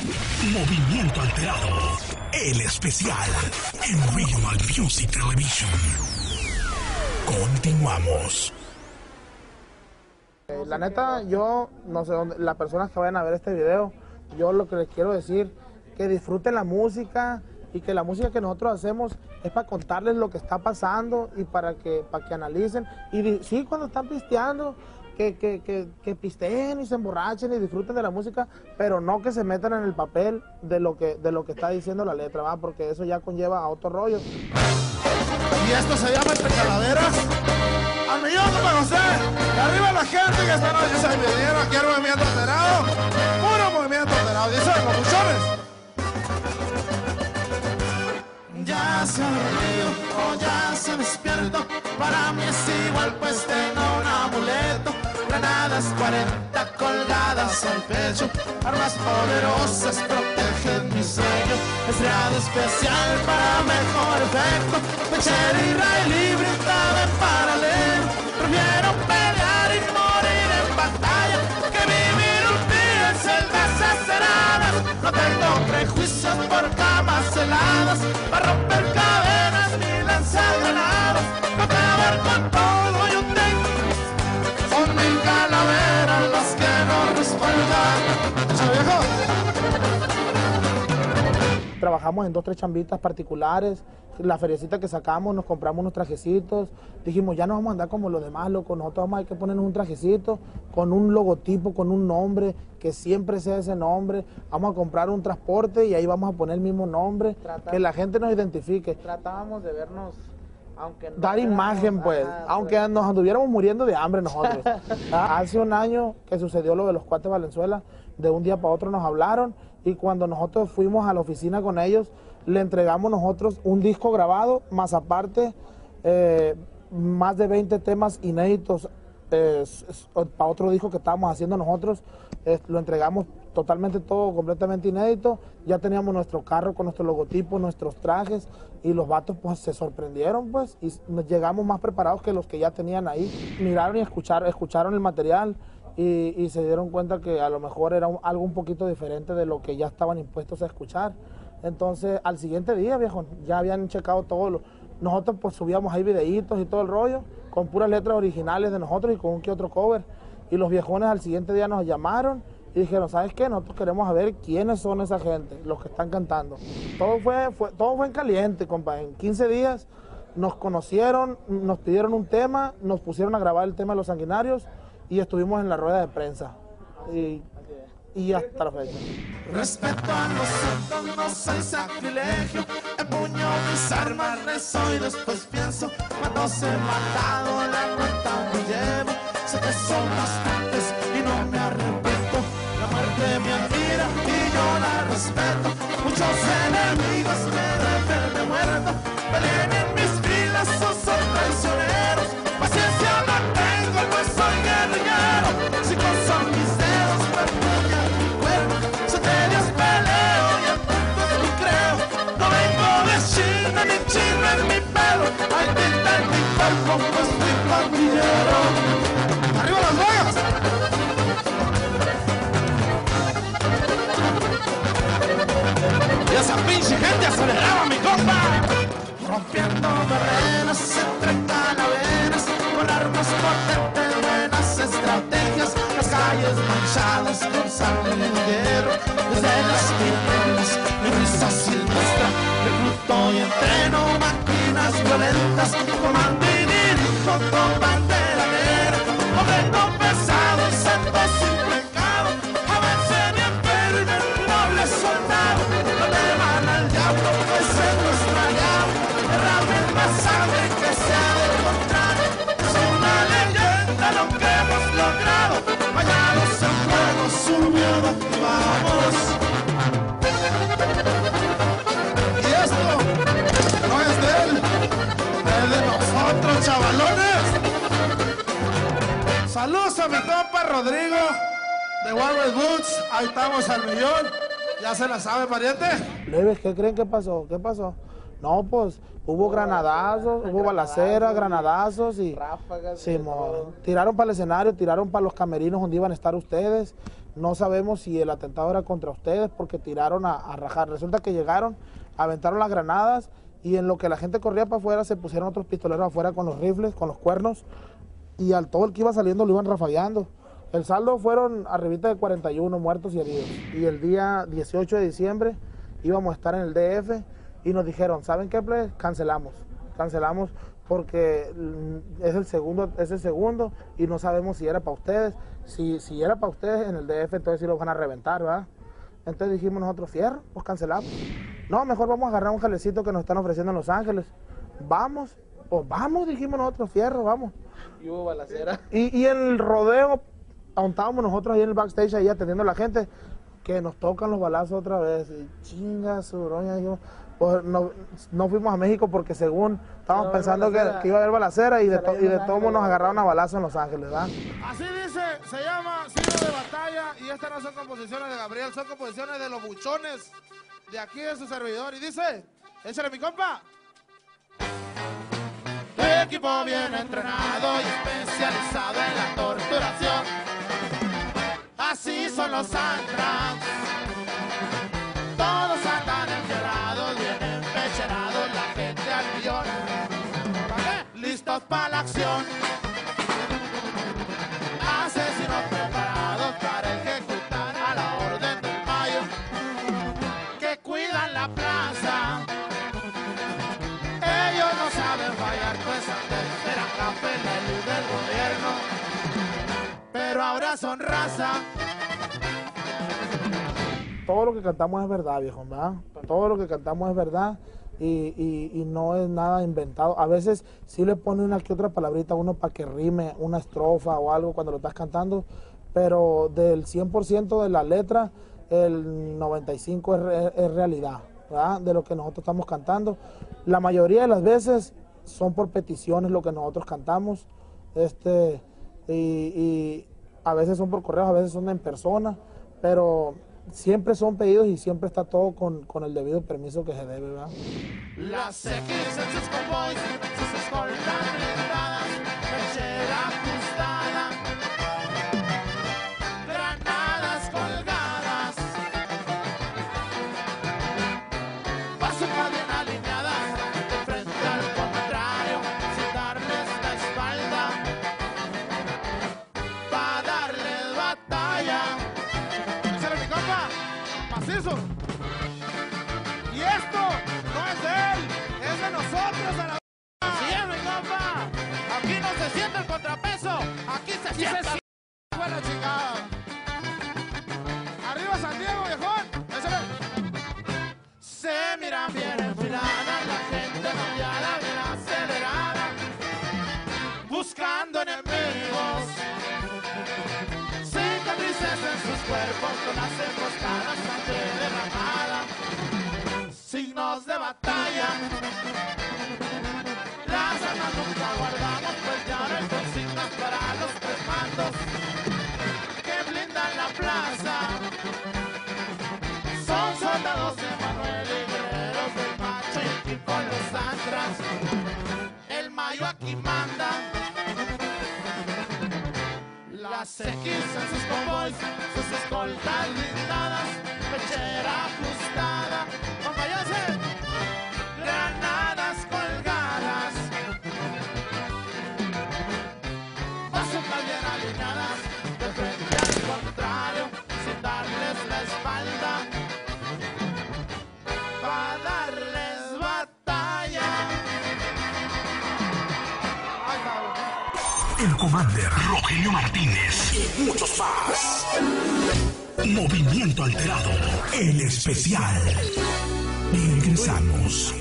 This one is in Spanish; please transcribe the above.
Movimiento Alterado, el especial en Regional Music Television. Continuamos. Eh, La neta, yo no sé dónde, las personas que vayan a ver este video, yo lo que les quiero decir, que disfruten la música y que la música que nosotros hacemos es para contarles lo que está pasando y para que, para que analicen. Y sí, cuando están pisteando, que, que, que, que pisteen y se emborrachen y disfruten de la música, pero no que se metan en el papel de lo que, de lo que está diciendo la letra, ¿va? porque eso ya conlleva a otro rollo. Y esto se llama Entre Calaveras. Al millón para José. Y arriba la gente que esta noche se vinieron aquí al movimiento alterado. Puro movimiento alterado. Dice los buchones. Ya se ha dormido o ya se despierto. Para mí Granadas 40 colgadas al pecho. Armas poderosas protegen mi sueño. Estrellado especial para mejor efecto. Pechera y libre estaba en paralelo. Prefiero pelear y morir en batalla que vivir un día en celdas aceradas. No tengo prejuicios por camas heladas. Para romper trabajamos en dos, tres chambitas particulares. La feriecita que sacamos, nos compramos unos trajecitos. Dijimos, ya no vamos a andar como los demás, loco. Nosotros vamos a que ponernos un trajecito con un logotipo, con un nombre, que siempre sea ese nombre. Vamos a comprar un transporte y ahí vamos a poner el mismo nombre, que la gente nos identifique. Tratábamos de vernos, aunque no Dar imagen, pues, Ajá, aunque nos anduviéramos muriendo de hambre nosotros. Hace un año que sucedió lo de los cuates Valenzuela, de un día para otro nos hablaron y cuando nosotros fuimos a la oficina con ellos, le entregamos nosotros un disco grabado, más aparte, eh, más de 20 temas inéditos eh, para otro disco que estábamos haciendo nosotros, eh, lo entregamos totalmente todo, completamente inédito. Ya teníamos nuestro carro con nuestro logotipo, nuestros trajes y los vatos pues se sorprendieron pues y llegamos más preparados que los que ya tenían ahí. Miraron y escucharon, escucharon el material y, se dieron cuenta que a lo mejor era algo un poquito diferente de lo que ya estaban impuestos a escuchar. Entonces al siguiente día, viejo, ya habían checado todo lo, nosotros pues subíamos ahí videitos y todo el rollo, con puras letras originales de nosotros y con un que otro cover. Y los viejones al siguiente día nos llamaron y dijeron, ¿sabes qué? Nosotros queremos saber quiénes son esa gente, los que están cantando. Todo fue, fue, todo fue en caliente, compa. En 15 días nos conocieron, nos pidieron un tema, nos pusieron a grabar el tema de los sanguinarios y estuvimos en la rueda de prensa. Y, y hasta la fecha. Respeto a los santos, no soy sacrilegio. Empuño mis armas, rezo y después pienso. Cuando se matado, la cuenta me llevo. Sé que son bastantes La muerte me admira y yo la respeto. Muchos enemigos me deben verme muerto. Peleen en mis filas o son traicioneros. Paciencia no tengo, no soy guerrillero. Si son mis dedos, me empuña mi cuerpo. Soy de Dios peleo y al punto de mi creo. No vengo de China ni chino en mi pelo. Hay tinta en mi cuerpo, pues Rompiendo barreras entre calaveras, con armas potentes, buenas estrategias, las calles manchadas con sangre y hierro, desde las tinieblas, mi risa silvestre, recluto y entreno máquinas violentas, Saludos a mi compa Rodrigo de Warner Boots. Ahí estamos al millón. Ya se la sabe, pariente. Leves, ¿qué creen que pasó? ¿Qué pasó? No, pues hubo granadazos, hubo balaceras, granadazos y Ráfagas. Sí, todo. tiraron para el escenario, tiraron para los camerinos donde iban a estar ustedes. No sabemos si el atentado era contra ustedes porque tiraron a, a rajar. Resulta que llegaron, aventaron las granadas y en lo que la gente corría para afuera se pusieron otros pistoleros afuera con los rifles, con los cuernos y al todo el que iba saliendo lo iban rafagueando. El saldo fueron arribita de 41 muertos y heridos. Y el día 18 de diciembre íbamos a estar en el DF y nos dijeron, ¿saben qué? Pues cancelamos. Cancelamos porque mm, es el segundo, es el segundo y no sabemos si era para ustedes. Si, si era para ustedes en el DF, entonces sí lo van a reventar, ¿verdad? Entonces dijimos nosotros, fierro, pues cancelamos. No, mejor vamos a agarrar un jalecito que nos están ofreciendo en Los Ángeles. Vamos, pues vamos, dijimos nosotros, fierro, vamos. Y hubo balacera. Y, y en el rodeo, aún estábamos nosotros ahí en el backstage, ahí atendiendo a la gente, que nos tocan los balazos otra vez. Y chinga su broña, yo, pues no, no fuimos a México porque según estábamos pensando que, que iba a haber balacera y de, to- y de modos nos agarraron a balazos en Los Ángeles, ¿verdad? Así dice, se llama Signo de Batalla y estas no son composiciones de Gabriel, son composiciones de los buchones de aquí de su servidor. Y dice, échale mi compa. Equipo bien entrenado y especializado en la torturación. Así son los Santrans. Todos andan enfierrados, bien empecherados, la gente al millón. Listos para la acción. Todo lo que cantamos es verdad, viejo, ¿verdad? Todo lo que cantamos es verdad y, no es nada inventado. A veces sí le pone una que otra palabrita a uno para que rime una estrofa o algo cuando lo estás cantando, pero del 100% de la letra, el 95% es, es realidad, ¿verdad? De lo que nosotros estamos cantando. La mayoría de las veces son por peticiones lo que nosotros cantamos, este, y a veces son por correo, a veces son en persona, pero siempre son pedidos y siempre está todo con, con el debido permiso que se debe, ¿verdad? Las Y esto no es de él, es de nosotros a la Sí, es, mi compa. Aquí no se siente el contrapeso, aquí se siente fue la chingada. Arriba San Diego, viejón. Échale. Se miran bien enfiladas, la gente rodeada, bien acelerada, buscando enemigos. Cicatrices en sus cuerpos con las que blindan la plaza. Son soldados de Manuel y guerreros del macho y aquí con los antras. El mayo aquí manda. Las X en sus convoys, sus escoltas blindadas, pechera ajustada, granadas El Commander, Rogelio Martínez y muchos más. Movimiento alterado, el especial. Ingresamos.